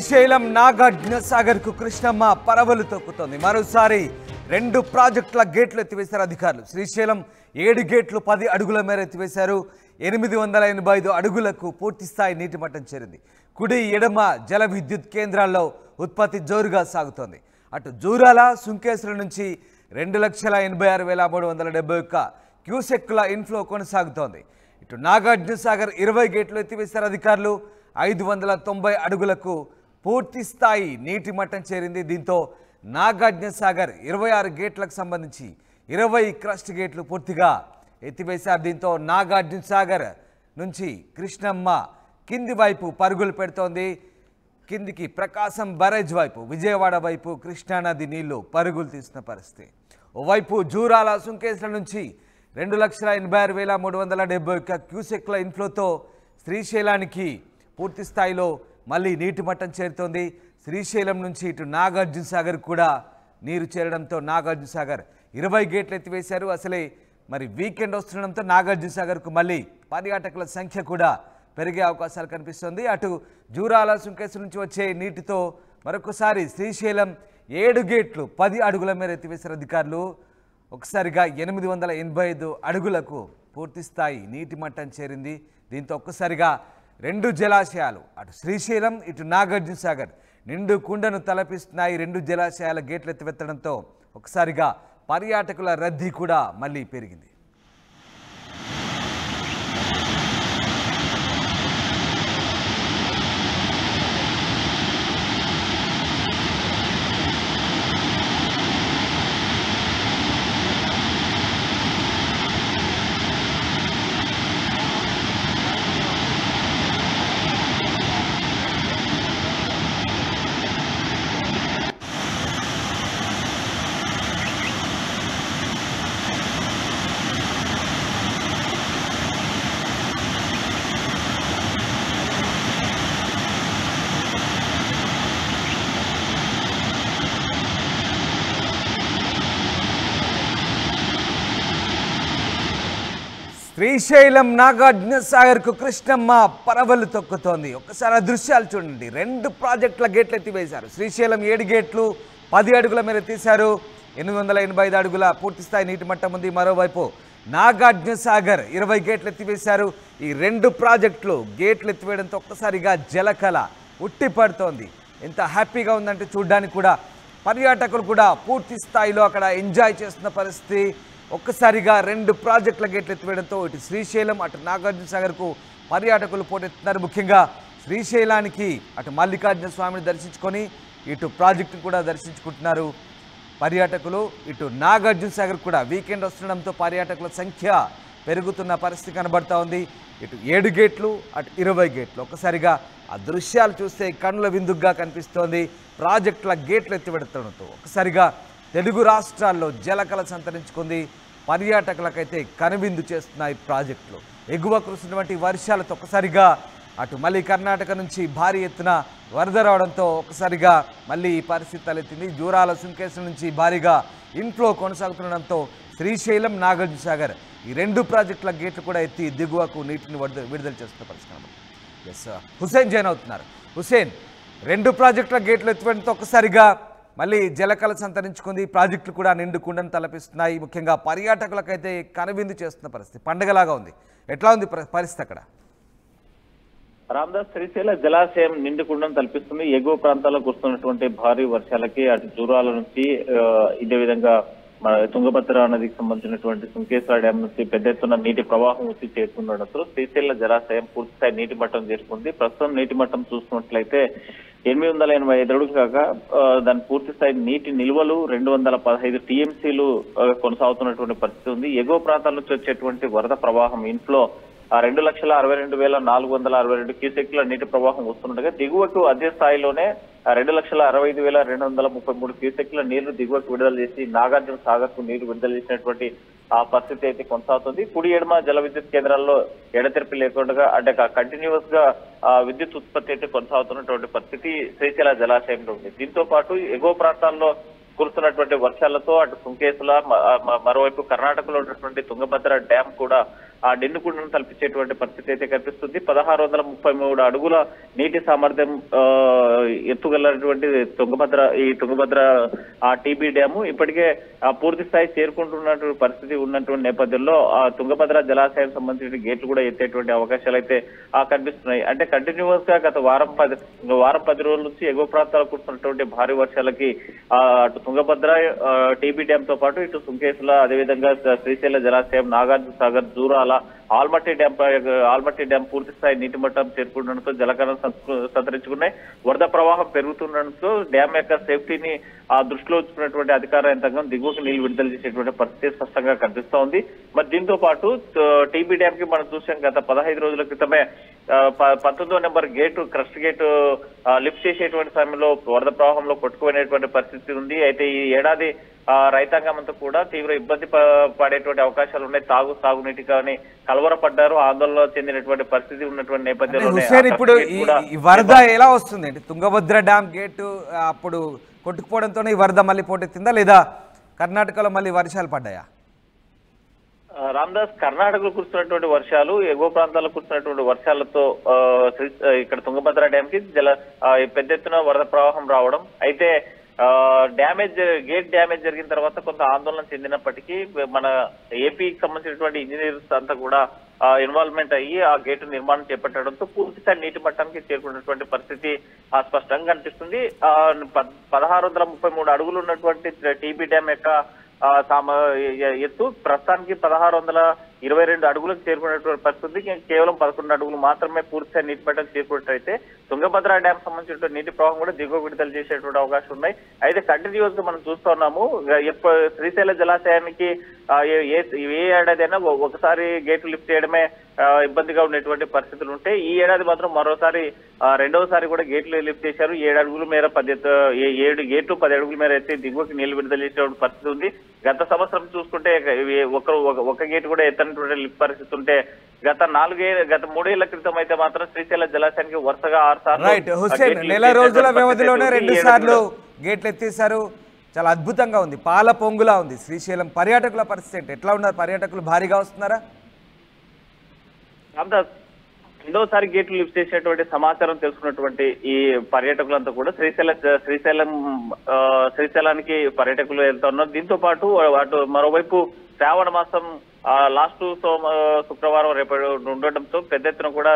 శ్రీశైలం నాగార్జున సాగర్కు కృష్ణమ్మ పరవలు తొక్కుతోంది. మరోసారి రెండు ప్రాజెక్టుల గేట్లు ఎత్తివేశారు అధికారులు. శ్రీశైలం ఏడు గేట్లు పది అడుగుల మేర ఎత్తివేశారు. ఎనిమిది వందల ఎనభై ఐదు అడుగులకు పూర్తి స్థాయి నీటి మట్టం చేరింది. కుడి ఎడమ జల విద్యుత్ కేంద్రాల్లో ఉత్పత్తి జోరుగా సాగుతోంది. అటు జూరాల సుంకేశ్వరం నుంచి రెండు లక్షల ఎనభై ఆరు వేల మూడు వందల డెబ్బై ఒక్క క్యూసెక్కుల ఇన్ఫ్లో కొనసాగుతోంది. ఇటు నాగార్జున సాగర్ ఇరవై గేట్లు ఎత్తివేశారు అధికారులు. ఐదు వందల తొంభై అడుగులకు పూర్తి స్థాయి నీటి మట్టం చేరింది. దీంతో నాగార్జున సాగర్ ఇరవై ఆరు గేట్లకు సంబంధించి ఇరవై క్రస్ట్ గేట్లు పూర్తిగా ఎత్తివేశారు. దీంతో నాగార్జున సాగర్ నుంచి కృష్ణమ్మ కింది వైపు పరుగులు పెడుతోంది. కిందికి ప్రకాశం బరేజ్ వైపు విజయవాడ వైపు కృష్ణానది నీళ్ళు పరుగులు తీసిన పరిస్థితి. ఓవైపు జూరాల సుంకేసుల నుంచి రెండు లక్షల ఎనభై ఆరు వేల మూడు వందల డెబ్బై ఒక్క క్యూసెక్ల ఇన్ఫ్లోతో శ్రీశైలానికి పూర్తి స్థాయిలో మళ్ళీ నీటి మట్టం చేరుతోంది. శ్రీశైలం నుంచి ఇటు నాగార్జున సాగర్ కూడా నీరు చేరడంతో నాగార్జున సాగర్ ఇరవై గేట్లు ఎత్తివేశారు. అసలే మరి వీకెండ్ వస్తుండడంతో నాగార్జున సాగర్కు మళ్ళీ పర్యాటకుల సంఖ్య కూడా పెరిగే అవకాశాలు కనిపిస్తుంది. అటు జూరాల సుంకేశ్వరం నుంచి వచ్చే నీటితో మరొకసారి శ్రీశైలం ఏడు గేట్లు పది అడుగుల మేర ఎత్తివేశారు అధికారులు. ఒకసారిగా ఎనిమిది వందల ఎనభై ఐదు అడుగులకు పూర్తి స్థాయి నీటి మట్టం చేరింది. దీంతో ఒక్కసారిగా రెండు జలాశయాలు అటు శ్రీశైలం ఇటు నాగార్జున సాగర్. నిండు కుండను తలపిస్తున్నాయి రెండు జలాశయాల గేట్లు ఎత్తివెత్తడంతో ఒకసారిగా పర్యాటకుల రద్దీ కూడా మళ్ళీ పెరిగింది. శ్రీశైలం నాగార్జున సాగర్కు కృష్ణమ్మ పరవలు తొక్కుతోంది. ఒక్కసారి ఆ దృశ్యాలు చూడండి. రెండు ప్రాజెక్టుల గేట్లు ఎత్తివేశారు. శ్రీశైలం ఏడు గేట్లు పది అడుగుల మీద తీశారు. ఎనిమిది వందల ఎనభై ఐదు అడుగుల పూర్తి స్థాయి నీటి మట్టం ఉంది. మరోవైపు నాగార్జున సాగర్ ఇరవై గేట్లు ఎత్తివేశారు. ఈ రెండు ప్రాజెక్టులు గేట్లు ఎత్తివేయడంతో ఒక్కసారిగా జలకళ ఉట్టిపడుతోంది. ఎంత హ్యాపీగా ఉందంటే చూడడానికి కూడా. పర్యాటకులు కూడా పూర్తి స్థాయిలో అక్కడ ఎంజాయ్ చేస్తున్న పరిస్థితి. ఒక్కసారిగా రెండు ప్రాజెక్టుల గేట్లు ఎత్తివేయడంతో ఇటు శ్రీశైలం అటు నాగార్జున సాగర్కు పర్యాటకులు పోటెత్తున్నారు ముఖ్యంగా శ్రీశైలానికి అటు మల్లికార్జున స్వామిని దర్శించుకొని ఇటు ప్రాజెక్టును కూడా దర్శించుకుంటున్నారు పర్యాటకులు. ఇటు నాగార్జున సాగర్ కూడా వీకెండ్ వస్తుండడంతో పర్యాటకుల సంఖ్య పెరుగుతున్న పరిస్థితి కనబడతా ఉంది. ఇటు ఏడు గేట్లు అటు ఇరవై గేట్లు. ఒక్కసారిగా ఆ దృశ్యాలు చూస్తే కన్నుల విందుగ్గా కనిపిస్తోంది. ప్రాజెక్టుల గేట్లు ఎత్తిపెడుతుండటంతో ఒక్కసారిగా తెలుగు రాష్ట్రాల్లో జలకళ సంతరించుకుంది. పర్యాటకులకైతే కనువిందు చేస్తున్నాయి ప్రాజెక్టులు. ఎగువ కురుస్తున్నటువంటి వర్షాలతో ఒకసారిగా అటు మళ్ళీ కర్ణాటక నుంచి భారీ ఎత్తున వరద రావడంతో ఒక్కసారిగా మళ్ళీ ఈ పరిస్థితి తలెత్తింది. జూరాల సుంకేశ్వరం నుంచి భారీగా ఇన్ఫ్లో కొనసాగుతుండడంతో శ్రీశైలం నాగార్జున సాగర్ ఈ రెండు ప్రాజెక్టుల గేట్లు కూడా ఎత్తి దిగువకు నీటిని విడుదల విడుదల చేస్తున్న పరిస్థితి ఎస్ హుసేన్ జైన్ అవుతున్నారు. హుసేన్ రెండు ప్రాజెక్టుల గేట్లు ఎత్తువడంతో ఒకసారిగా మళ్ళీ జలకళ సంతరించుకుంది. ప్రాజెక్టులు కూడా నిండు కుండను తలపిస్తున్నాయి. ముఖ్యంగా పర్యాటకులకైతే కనువిందు చేస్తున్న పరిస్థితి. పండగలాగా ఉంది. ఎట్లా ఉంది పరిస్థితి అక్కడ? రామదాస్ శ్రీశైల జలాశయం నిండుకుండం తలపిస్తుంది. ఎగువ ప్రాంతాల్లో కురుస్తున్నటువంటి భారీ వర్షాలకి అటు దూరాల నుంచి ఇదే విధంగా తుంగభద్ర నదికి సంబంధించినటువంటి సుంకేశ్వర డ్యాం నుంచి పెద్ద ఎత్తున నీటి ప్రవాహం వచ్చి చేరుతుండడంతో శ్రీశైల జలాశయం పూర్తిస్థాయి నీటి మట్టం చేరుకుంది. ప్రస్తుతం నీటి మట్టం చూసుకున్నట్లయితే ఎనిమిది వందల ఎనభై ఐదు అడుగులు కాగా దాని పూర్తి స్థాయి నీటి నిల్వలు రెండు వందల పదహైదు టీఎంసీలు కొనసాగుతున్నటువంటి పరిస్థితి ఉంది. ఎగువ ప్రాంతాల నుంచి వచ్చేటువంటి వరద ప్రవాహం ఇన్ఫ్లో ఆ రెండు లక్షల అరవై రెండు వేల నాలుగు వందల అరవై రెండు క్యూసెక్ల నీటి ప్రవాహం వస్తుండగా దిగువకు అదే స్థాయిలోనే రెండు లక్షల అరవై ఐదు వేల రెండు వందల ముప్పై మూడు క్యూసెక్ల నీళ్ళు దిగువకు విడుదల చేసి నాగార్జున సాగర్కు నీరు విడుదల చేసినటువంటి ఆ పరిస్థితి అయితే కొనసాగుతుంది. కుడి ఎడమ జల విద్యుత్ కేంద్రాల్లో ఎడతెరిపి లేకుండా అంటే కంటిన్యూస్గా ఆ విద్యుత్ ఉత్పత్తి అయితే కొనసాగుతున్నటువంటి పరిస్థితి శ్రీశైల జలాశయంలో ఉంది. దీంతో పాటు ఎగువ ప్రాంతాల్లో కురుస్తున్నటువంటి వర్షాలతో అటు సుంకేసుల మరోవైపు కర్ణాటకలో ఉన్నటువంటి తుంగభద్ర డ్యామ్ కూడా ఆ డెన్నుకుండను తలపించేటువంటి పరిస్థితి అయితే కనిపిస్తుంది. పదహారు వందల ముప్పై మూడు అడుగుల నీటి సామర్థ్యం ఆ, ఎత్తుగలటువంటి తుంగభద్ర ఈ తుంగభద్ర ఆ టీబీ డ్యాము ఇప్పటికే ఆ పూర్తి స్థాయి చేరుకుంటున్నటువంటి పరిస్థితి ఉన్నటువంటి నేపథ్యంలో ఆ తుంగభద్ర జలాశయం సంబంధించిన గేట్లు కూడా ఎత్తేటువంటి అవకాశాలు అయితే ఆ కనిపిస్తున్నాయి. అంటే కంటిన్యూస్గా గత వారం పది వారం పది రోజుల నుంచి ఎగువ ప్రాంతాలకు కూర్చున్నటువంటి భారీ వర్షాలకి ఆ, అటు తుంగభద్ర టీబీ డ్యామ్తో పాటు ఇటు సుంకేసుల అదేవిధంగా శ్రీశైల జలాశయం నాగార్జున సాగర్ జూరాల ఆల్మట్టి డ్యామ్ ఆల్మట్టి డ్యాం పూర్తి స్థాయి నీటి మట్టం చేరుకుండడంతో జలకరణ సంతరించుకున్నాయి. వరద ప్రవాహం పెరుగుతుండడంతో డ్యామ్ యొక్క సేఫ్టీని ఆ దృష్టిలో ఉంచుకున్నటువంటి అధికార యంత్రాంగం దిగువకు నీళ్ళు విడుదల చేసేటువంటి పరిస్థితి స్పష్టంగా కనిపిస్తోంది. మరి దీంతో పాటు టీబీ డ్యామ్కి మనం చూసాం గత పదహైదు రోజుల క్రితమే పంతొమ్మిదో number gate crest gate lift చేసేటువంటి సమయంలో వరద ప్రవాహంలో కొట్టుకుపోయినటువంటి పరిస్థితి ఉంది. అయితే ఈ ఏడాది రైతాంగం అంతా కూడా తీవ్ర ఇబ్బంది పడేటువంటి అవకాశాలు ఉన్నాయి. తాగు సాగునీటి కానీ కలవరపడ్డారు. ఆందోళన చెందినటువంటి పరిస్థితి ఉన్నటువంటి నేపథ్యంలో ఇప్పుడు వరద ఎలా వస్తుంది తుంగభద్ర డ్యామ్ గేటు అప్పుడు కొట్టుకుపోవడంతోనే ఈ వరద మళ్ళీ పోటెత్తిందా లేదా కర్ణాటకలో మళ్ళీ వర్షాలు పడ్డాయా? రామదాస్ కర్ణాటకలో కురుస్తున్నటువంటి వర్షాలు ఎగువ ప్రాంతాల్లో కురుస్తున్నటువంటి వర్షాలతో ఇక్కడ తుంగభద్ర డ్యామ్కి జల పెద్ద ఎత్తున వరద ప్రవాహం రావడం. అయితే డ్యామేజ్ గేట్ డ్యామేజ్ జరిగిన తర్వాత కొంత ఆందోళన చెందినప్పటికీ మన ఏపీకి సంబంధించినటువంటి ఇంజనీర్స్ అంతా కూడా ఇన్వాల్వ్మెంట్ అయ్యి ఆ గేటు నిర్మాణం చేపట్టడంతో పూర్తిగా నీటి మట్టానికి చేరుకున్నటువంటి పరిస్థితి స్పష్టంగా కనిపిస్తుంది. పదహారు వందల ముప్పై మూడు అడుగులు ఉన్నటువంటి టీబీ డ్యామ్ యొక్క ఆ, ఎత్తు ప్రస్తుతానికి పదహారు వందల ఇరవై రెండు అడుగులకు చేరుకున్నటువంటి పరిస్థితి. కేవలం పదకొండు అడుగులు మాత్రమే పూర్తిగా నీటి మట్టం చేరుకున్నట్టయితే తుంగభద్ర డ్యామ్ సంబంధించిన నీటి ప్రవాహం కూడా దిగువ విడుదల చేసేటువంటి అవకాశం ఉన్నాయి. అయితే కంటిన్యూస్గా మనం చూస్తున్నాము శ్రీశైల జలాశయానికి ఏ- ఏ ఏడాది అయినా ఒకసారి గేట్లు లిఫ్ట్ చేయడమే ఇబ్బందిగా ఉండేటువంటి పరిస్థితులు ఉంటాయి ఈ ఏడాది మాత్రం మరోసారి రెండవసారి కూడా గేట్లు లిఫ్ట్ చేశారు. ఏడు అడుగుల మేర పది ఏ- ఏడు గేట్లు పది అడుగుల మేర అయితే దిగువకి నీళ్ళు విడుదల చేసేటువంటి పరిస్థితి ఉంది. గత సంవత్సరం చూసుకుంటే ఒక ఒక- ఒక గేట్ కూడా ఎత్తనటువంటి లిఫ్ట్ పరిస్థితి ఉంటే గత నాలుగే గత మూడేళ్ళ క్రితం అయితే మాత్రం శ్రీశైల జలాశయానికి వరుసగా ఆరు రైట్ హుస్సేన్ నెల రోజుల వ్యవధిలోనే రెండు సార్లు గేట్లు. ఎత్తేసారు. చాలా అద్భుతంగా ఉంది. పాల పొంగులా ఉంది. శ్రీశైలం పర్యాటకుల పరిస్థితి ఏంటి? ఎట్లా ఉన్నారు? పర్యాటకులు భారీగా వస్తున్నారా? రెండోసారి గేట్లు లిఫ్ట్ చేసేటువంటి సమాచారం తెలుసుకున్నటువంటి ఈ పర్యాటకులంతా కూడా శ్రీశైలం శ్రీశైలం శ్రీశైలానికి పర్యాటకులు వెళ్తా ఉన్నారు. దీంతో పాటు అటు మరోవైపు శ్రావణ మాసం లాస్ట్ సోమ శుక్రవారం రేపు ఉండటంతో పెద్ద ఎత్తున కూడా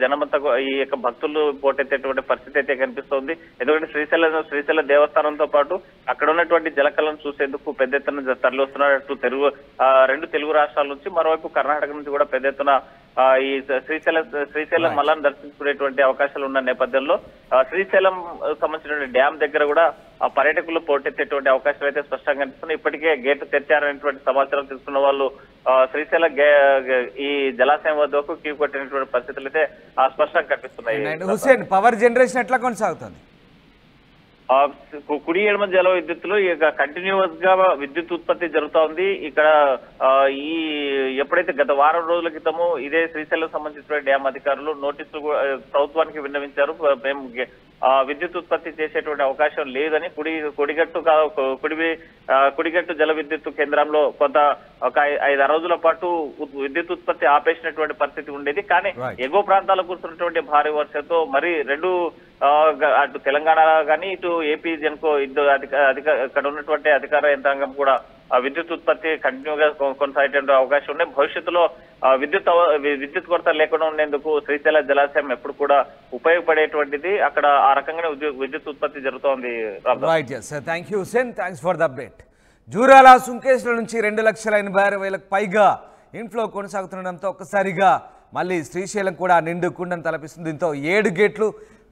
జనమంతా ఈ యొక్క భక్తులు పోటెత్తేటువంటి పరిస్థితి అయితే కనిపిస్తోంది. ఎందుకంటే శ్రీశైలం శ్రీశైల దేవస్థానంతో పాటు అక్కడ ఉన్నటువంటి జలకళను చూసేందుకు పెద్ద ఎత్తున తరలి వస్తున్నట్టు తెలుగు ఆ, రెండు తెలుగు రాష్ట్రాల నుంచి మరోవైపు కర్ణాటక నుంచి కూడా పెద్ద ఎత్తున ఈ శ్రీశైలం శ్రీశైలం మల్లాన్ని దర్శించుకునేటువంటి అవకాశాలు ఉన్న నేపథ్యంలో శ్రీశైలం సంబంధించిన డ్యామ్ దగ్గర కూడా ఆ పర్యాటకులు పోటెత్తేటువంటి అవకాశాలు అయితే స్పష్టంగా కనిపిస్తున్నాయి. ఇప్పటికే గేట్ తెచ్చారనేటువంటి సమాచారం తెలుసుకున్న వాళ్ళు శ్రీశైలం ఈ జలాశయం వద్దకు క్యూ కొట్టినటువంటి పరిస్థితులు అయితే ఆ, స్పష్టంగా కనిపిస్తున్నాయి. అండ్ హుస్సేన్ పవర్ జనరేషన్ ఎట్లా కొనసాగుతుంది? కుడి ఎడమ జల విద్యుత్తులో ఇక కంటిన్యూస్గా విద్యుత్ ఉత్పత్తి జరుగుతా ఉంది ఇక్కడ ఈ ఎప్పుడైతే గత వారం రోజుల క్రితము ఇదే శ్రీశైలం సంబంధించిన డ్యామ్ అధికారులు నోటీసులు కూడా, ప్రభుత్వానికి విన్నవించారు. మేము విద్యుత్ ఉత్పత్తి చేసేటువంటి అవకాశం లేదని కుడి కుడిగట్టు కా- కు- కుడివి ఆ, కుడిగట్టు జల విద్యుత్ కేంద్రంలో కొంత ఒక ఐదు రోజుల పాటు విద్యుత్ ఉత్పత్తి ఆపేసినటువంటి పరిస్థితి ఉండేది. కానీ. ఎగువ ప్రాంతాలకు కురుస్తున్నటువంటి భారీ వర్షంతో మరి రెండు అటు తెలంగాణ కానీ ఇటు ఏపీ జన్కో ఇద్దరు అధిక అధిక ఇక్కడ ఉన్నటువంటి అధికార యంత్రాంగం కూడా విద్యుత్ ఉత్పత్తి కంటిన్యూగా కొ- కొనసాగేటువంటి అవకాశం ఉన్నాయి భవిష్యత్తులో విద్యుత్ అవ- విద్యుత్ కొరత లేకుండా ఉండేందుకు శ్రీశైల జలాశయం ఎప్పుడు కూడా ఉపయోగపడేటువంటిది. అక్కడ ఆ రకంగానే ఉద్యో- విద్యుత్ ఉత్పత్తి జరుగుతోంది right thank you Hussain thanks for the update Jurala Sunkesula నుంచి రెండు లక్షల ఎనభై ఆరు వేలకు పైగా ఇన్ఫ్లో కొనసాగుతుండడంతో ఒక్కసారిగా మళ్ళీ శ్రీశైలం కూడా నిండు కుండం తలపిస్తుంది. దీంతో ఏడు గేట్లు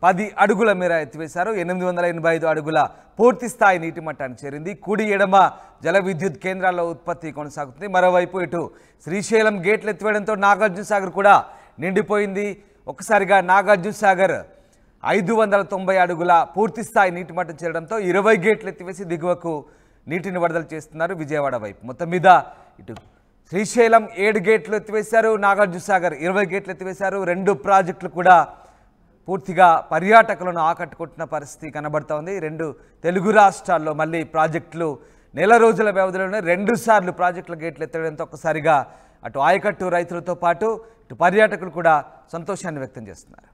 పది అడుగుల మేర ఎత్తివేశారు. ఎనిమిది వందల ఎనభై ఐదు అడుగుల పూర్తి స్థాయి నీటి మట్టాన్ని చేరింది. కుడి ఎడమ జల విద్యుత్ కేంద్రాల్లో ఉత్పత్తి కొనసాగుతుంది. మరోవైపు ఇటు శ్రీశైలం గేట్లు ఎత్తివేయడంతో నాగార్జున సాగర్ కూడా నిండిపోయింది. ఒక్కసారిగా నాగార్జున సాగర్ ఐదు వందల తొంభై అడుగుల పూర్తి స్థాయి నీటి మట్టం చేరడంతో ఇరవై గేట్లు ఎత్తివేసి దిగువకు నీటిని విడుదల చేస్తున్నారు విజయవాడ వైపు. మొత్తం మీద ఇటు శ్రీశైలం ఏడు గేట్లు ఎత్తివేశారు. నాగార్జున సాగర్ ఇరవై గేట్లు ఎత్తివేశారు. రెండు ప్రాజెక్టులు కూడా పూర్తిగా పర్యాటకులను ఆకట్టుకుంటున్న పరిస్థితి కనబడుతోంది. రెండు తెలుగు రాష్ట్రాల్లో మళ్ళీ ప్రాజెక్టులు నెల రోజుల వ్యవధిలోనే రెండు సార్లు ప్రాజెక్టుల గేట్లు ఎత్తడంతో ఒక్కసారిగా అటు ఆయకట్టు రైతులతో పాటు ఇటు పర్యాటకులు కూడా సంతోషాన్ని వ్యక్తం చేస్తున్నారు.